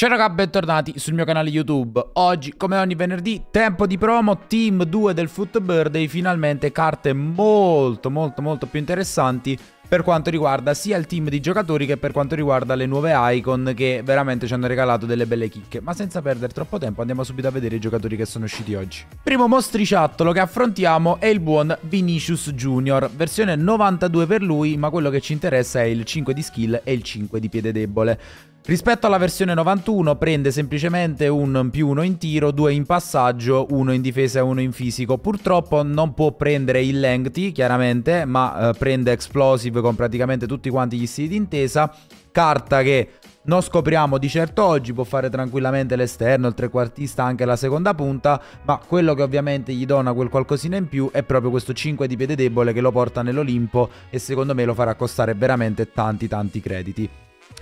Ciao ragazzi, bentornati sul mio canale YouTube. Oggi, come ogni venerdì, tempo di promo, Team 2 del Foot Birthday, finalmente carte molto molto molto più interessanti per quanto riguarda sia il team di giocatori che per quanto riguarda le nuove icon che veramente ci hanno regalato delle belle chicche. Ma senza perdere troppo tempo andiamo subito a vedere i giocatori che sono usciti oggi. Primo mostriciattolo che affrontiamo è il buon Vinicius Junior, versione 92 per lui, ma quello che ci interessa è il 5 di skill e il 5 di piede debole. Rispetto alla versione 91 prende semplicemente un più uno in tiro, due in passaggio, uno in difesa e uno in fisico. Purtroppo non può prendere il lengthy, chiaramente, ma eh, prende explosive con praticamente tutti quanti gli stili d'intesa. Carta che non scopriamo di certo oggi, può fare tranquillamente l'esterno, il trequartista, anche la seconda punta, ma quello che ovviamente gli dona quel qualcosina in più è proprio questo 5 di piede debole che lo porta nell'Olimpo e secondo me lo farà costare veramente tanti tanti crediti.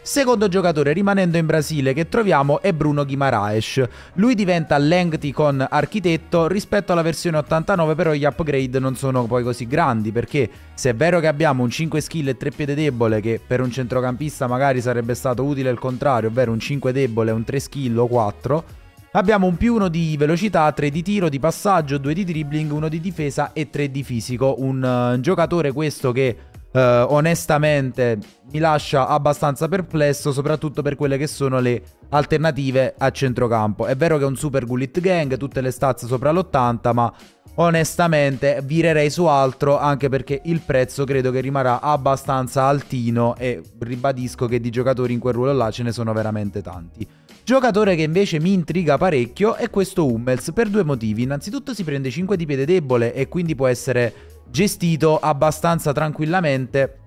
Secondo giocatore rimanendo in Brasile che troviamo è Bruno Guimaraes. Lui diventa lengthy con architetto, rispetto alla versione 89 però gli upgrade non sono poi così grandi perché se è vero che abbiamo un 5 skill e 3 piede debole che per un centrocampista magari sarebbe stato utile il contrario, ovvero un 5 debole, un 3 skill o 4, Abbiamo un più 1 di velocità, 3 di tiro, di passaggio, 2 di dribbling, 1 di difesa e 3 di fisico. Un uh, giocatore questo che uh, onestamente mi lascia abbastanza perplesso, soprattutto per quelle che sono le alternative a centrocampo. È vero che è un super Gullit Gang, tutte le stats sopra l'80, ma onestamente virerei su altro anche perché il prezzo credo che rimarrà abbastanza altino e ribadisco che di giocatori in quel ruolo là ce ne sono veramente tanti. Giocatore che invece mi intriga parecchio è questo Hummels per due motivi. Innanzitutto si prende 5 di piede debole e quindi può essere gestito abbastanza tranquillamente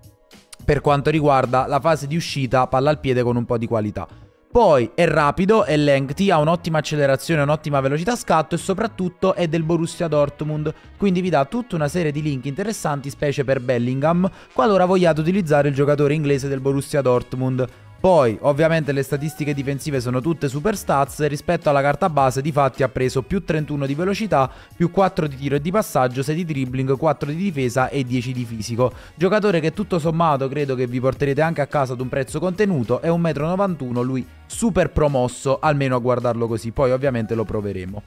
per quanto riguarda la fase di uscita palla al piede con un po' di qualità. Poi è rapido, è lengthy, ha un'ottima accelerazione, un'ottima velocità scatto e soprattutto è del Borussia Dortmund, quindi vi dà tutta una serie di link interessanti specie per Bellingham, qualora vogliate utilizzare il giocatore inglese del Borussia Dortmund. Poi, ovviamente, le statistiche difensive sono tutte super stats. Rispetto alla carta base, di fatti ha preso più 31 di velocità, più 4 di tiro e di passaggio, 6 di dribbling, 4 di difesa e 10 di fisico. Giocatore che tutto sommato credo che vi porterete anche a casa ad un prezzo contenuto. È 1,91 m, lui super promosso, almeno a guardarlo così. Poi, ovviamente, lo proveremo.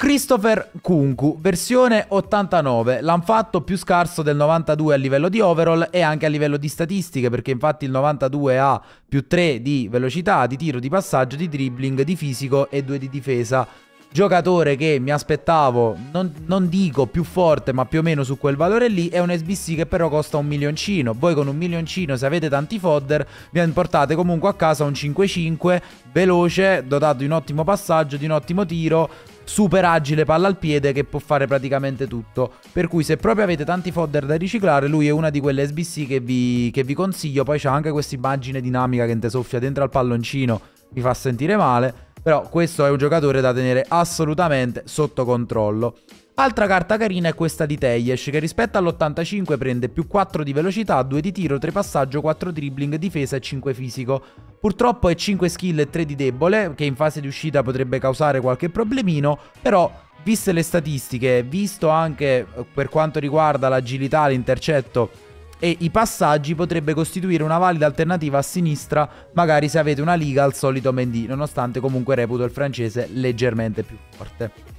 Christopher Kunku, versione 89, l'hanno fatto più scarso del 92 a livello di overall e anche a livello di statistiche perché infatti il 92 ha più 3 di velocità, di tiro, di passaggio, di dribbling, di fisico e 2 di difesa. Giocatore che mi aspettavo, non, non, dico più forte ma più o meno su quel valore lì, è un SBC che però costa un milioncino. Voi con un milioncino se avete tanti fodder vi portate comunque a casa un 5-5 veloce, dotato di un ottimo passaggio, di un ottimo tiro, super agile palla al piede che può fare praticamente tutto. Per cui se proprio avete tanti fodder da riciclare, lui è una di quelle SBC che vi, che vi consiglio. Poi c'ha anche questa immagine dinamica che te soffia dentro al palloncino, mi fa sentire male. Però questo è un giocatore da tenere assolutamente sotto controllo. Altra carta carina è questa di Teyesh, che rispetto all'85 prende più 4 di velocità, 2 di tiro, 3 passaggio, 4 dribbling, difesa e 5 fisico. Purtroppo è 5 skill e 3 di debole, che in fase di uscita potrebbe causare qualche problemino, però viste le statistiche, visto anche eh, per quanto riguarda l'agilità, l'intercetto e i passaggi potrebbe costituire una valida alternativa a sinistra, magari se avete una liga al solito Mendy, nonostante comunque reputo il francese leggermente più forte.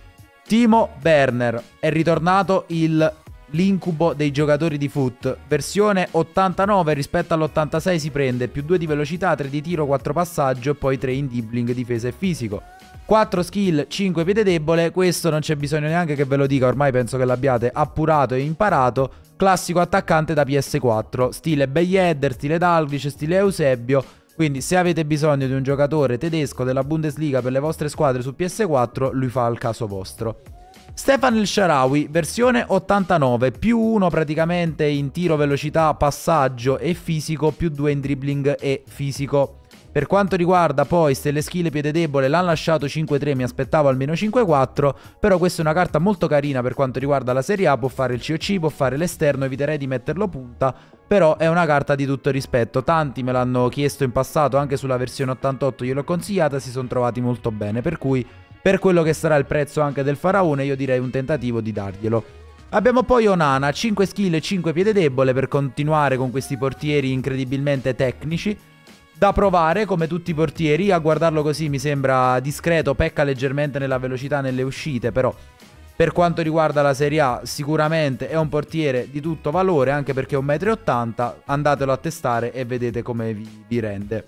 Timo Werner è ritornato il l'incubo dei giocatori di foot. Versione 89 rispetto all'86 si prende più 2 di velocità, 3 di tiro, 4 passaggio e poi 3 in dribbling, difesa e fisico. 4 skill, 5 piede debole, questo non c'è bisogno neanche che ve lo dica, ormai penso che l'abbiate appurato e imparato. Classico attaccante da PS4, stile Bayheder, stile Dalglish, stile Eusebio. Quindi se avete bisogno di un giocatore tedesco della Bundesliga per le vostre squadre su PS4, lui fa il caso vostro. Stefan El Sharawi, versione 89, più 1 praticamente in tiro, velocità, passaggio e fisico, più 2 in dribbling e fisico. Per quanto riguarda poi se le skill piede debole l'hanno lasciato 5-3, mi aspettavo almeno 5-4, però questa è una carta molto carina per quanto riguarda la Serie A, può fare il COC, può fare l'esterno, eviterei di metterlo punta, però è una carta di tutto rispetto. Tanti me l'hanno chiesto in passato, anche sulla versione 88 gliel'ho consigliata, si sono trovati molto bene, per cui per quello che sarà il prezzo anche del faraone io direi un tentativo di darglielo. Abbiamo poi Onana, 5 skill e 5 piede debole per continuare con questi portieri incredibilmente tecnici. Da provare come tutti i portieri, a guardarlo così mi sembra discreto, pecca leggermente nella velocità nelle uscite, però per quanto riguarda la Serie A sicuramente è un portiere di tutto valore, anche perché è 1,80 m, andatelo a testare e vedete come vi, vi rende.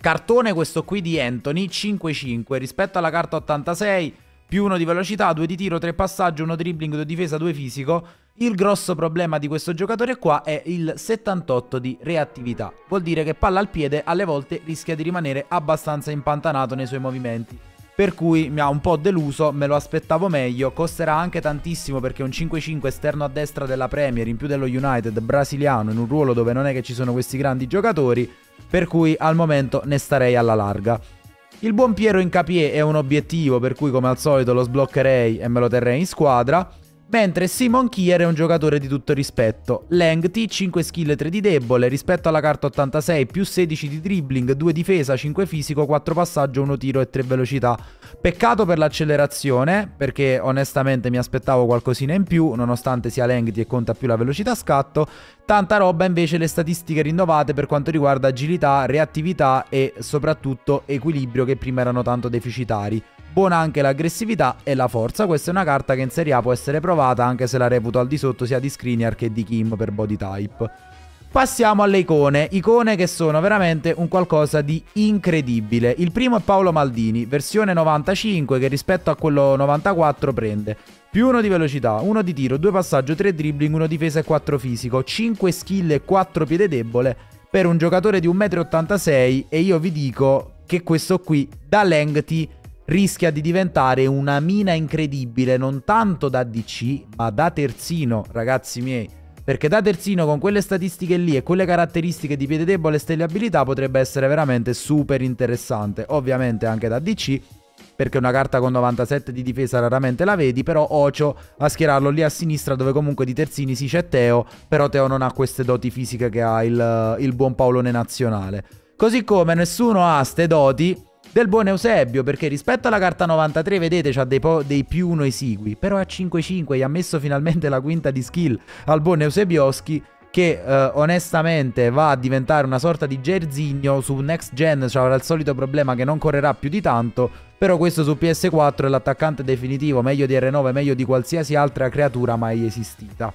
Cartone questo qui di Anthony, 5-5 rispetto alla carta 86, più 1 di velocità, 2 di tiro, 3 passaggi, 1 dribbling, 2 difesa, 2 fisico. Il grosso problema di questo giocatore qua è il 78 di reattività. Vuol dire che palla al piede alle volte rischia di rimanere abbastanza impantanato nei suoi movimenti per cui mi ha un po' deluso, me lo aspettavo meglio, costerà anche tantissimo perché un 5-5 esterno a destra della Premier in più dello United brasiliano in un ruolo dove non è che ci sono questi grandi giocatori, per cui al momento ne starei alla larga. Il buon Piero in Capie è un obiettivo per cui come al solito lo sbloccherei e me lo terrei in squadra. Mentre Simon Kier è un giocatore di tutto rispetto. Lengti, 5 skill e 3 di debole, rispetto alla carta 86, più 16 di dribbling, 2 difesa, 5 fisico, 4 passaggio, 1 tiro e 3 velocità. Peccato per l'accelerazione, perché onestamente mi aspettavo qualcosina in più, nonostante sia Lengti e conta più la velocità scatto. Tanta roba invece le statistiche rinnovate per quanto riguarda agilità, reattività e soprattutto equilibrio che prima erano tanto deficitari. Buona anche l'aggressività e la forza, questa è una carta che in Serie A può essere provata anche se la reputo al di sotto sia di Skriniar che di Kim per body type. Passiamo alle icone, icone che sono veramente un qualcosa di incredibile. Il primo è Paolo Maldini, versione 95 che rispetto a quello 94 prende più 1 di velocità, 1 di tiro, 2 passaggio, 3 dribbling, 1 difesa e 4 fisico, 5 skill e 4 piede debole per un giocatore di 1,86 m e io vi dico che questo qui da lengthi rischia di diventare una mina incredibile, non tanto da DC, ma da terzino, ragazzi miei. Perché da terzino con quelle statistiche lì e quelle caratteristiche di piede debole e stellabilità potrebbe essere veramente super interessante. Ovviamente anche da DC, perché una carta con 97 di difesa raramente la vedi, però Ocio a schierarlo lì a sinistra dove comunque di terzini si c'è Teo, però Teo non ha queste doti fisiche che ha il, il buon Paolone nazionale. Così come nessuno ha ste doti del buon Eusebio, perché rispetto alla carta 93, vedete, c'ha dei, dei più uno esigui, però a 5-5 gli ha messo finalmente la quinta di skill al buon Eusebioschi, che eh, onestamente va a diventare una sorta di Gerzigno su Next Gen, cioè avrà il solito problema che non correrà più di tanto, però questo su PS4 è l'attaccante definitivo, meglio di R9, meglio di qualsiasi altra creatura mai esistita.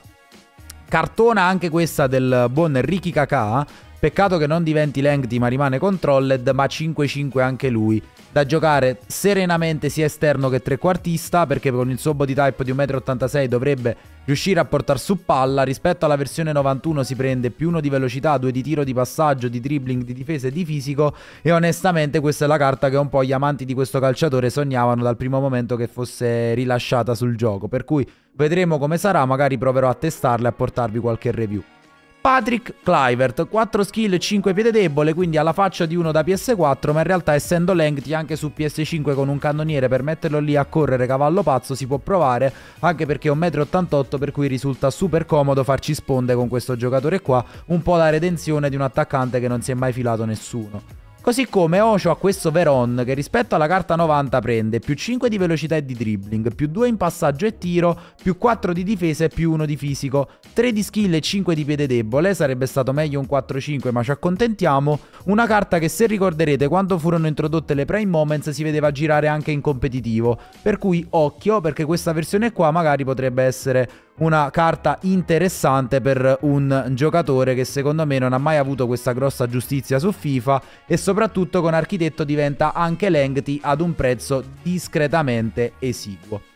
Cartona anche questa del buon Ricky Kakà, Peccato che non diventi lengthy ma rimane controlled, ma 5-5 anche lui. Da giocare serenamente sia esterno che trequartista, perché con il suo body type di 1,86 m dovrebbe riuscire a portare su palla. Rispetto alla versione 91 si prende più uno di velocità, due di tiro, di passaggio, di dribbling, di difesa e di fisico. E onestamente questa è la carta che un po' gli amanti di questo calciatore sognavano dal primo momento che fosse rilasciata sul gioco. Per cui vedremo come sarà, magari proverò a testarla e a portarvi qualche review. Patrick Clivert, 4 skill e 5 piede debole, quindi alla faccia di uno da PS4, ma in realtà essendo lengthy anche su PS5 con un cannoniere per metterlo lì a correre cavallo pazzo si può provare, anche perché è 1,88 m per cui risulta super comodo farci sponde con questo giocatore qua, un po' la redenzione di un attaccante che non si è mai filato nessuno. Così come Ocio ha questo Veron che rispetto alla carta 90 prende più 5 di velocità e di dribbling, più 2 in passaggio e tiro, più 4 di difesa e più 1 di fisico, 3 di skill e 5 di piede debole, sarebbe stato meglio un 4-5 ma ci accontentiamo, una carta che se ricorderete quando furono introdotte le Prime Moments si vedeva girare anche in competitivo, per cui occhio perché questa versione qua magari potrebbe essere una carta interessante per un giocatore che secondo me non ha mai avuto questa grossa giustizia su FIFA e soprattutto con Architetto diventa anche lengthy ad un prezzo discretamente esiguo.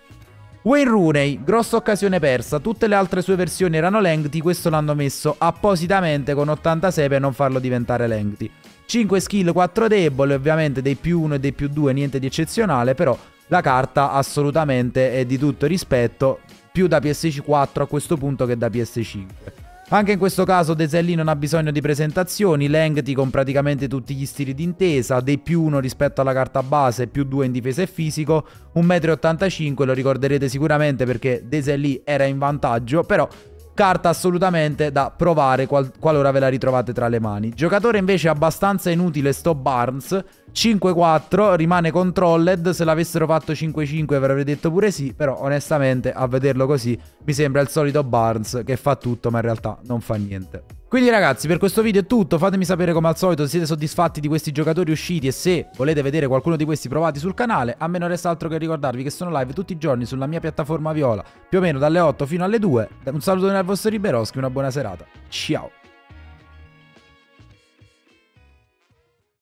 Wayne Rooney, grossa occasione persa, tutte le altre sue versioni erano lengthy, questo l'hanno messo appositamente con 86 per non farlo diventare lengthy. 5 skill, 4 debole, ovviamente dei più 1 e dei più 2, niente di eccezionale, però la carta assolutamente è di tutto rispetto, più da PS4 a questo punto che da PS5. Anche in questo caso Deselli non ha bisogno di presentazioni, lengthi con praticamente tutti gli stili d'intesa, dei più 1 rispetto alla carta base, più 2 in difesa e fisico, 1,85 m, lo ricorderete sicuramente perché Deselli era in vantaggio, però carta assolutamente da provare qual qualora ve la ritrovate tra le mani. Giocatore invece abbastanza inutile sto Barnes, 5-4, rimane controlled, se l'avessero fatto 5-5 avrei detto pure sì, però onestamente a vederlo così mi sembra il solito Barnes che fa tutto ma in realtà non fa niente. Quindi ragazzi per questo video è tutto, fatemi sapere come al solito se siete soddisfatti di questi giocatori usciti e se volete vedere qualcuno di questi provati sul canale, a me non resta altro che ricordarvi che sono live tutti i giorni sulla mia piattaforma viola, più o meno dalle 8 fino alle 2, un saluto dal vostro Riberoschi, una buona serata, ciao!